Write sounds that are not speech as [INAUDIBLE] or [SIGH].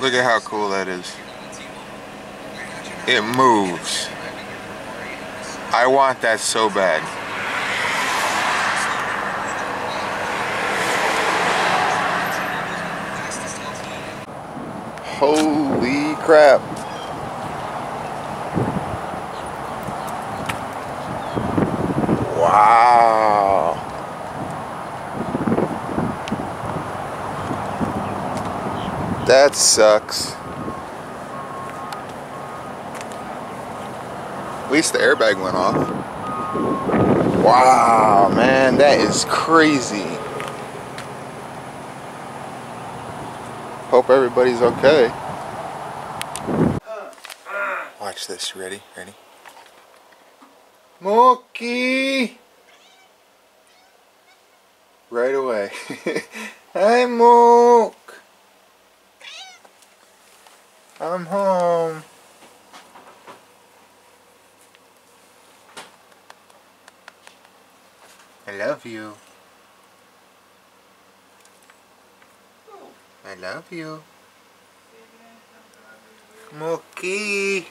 Look at how cool that is. It moves. I want that so bad. Holy crap. Wow. That sucks. At least the airbag went off. Wow, man, that is crazy. Hope everybody's okay. Watch this. Ready? Ready? Mookie! Right away. [LAUGHS] Hi, Mook! I'm home. I love you. I love you. Mookie!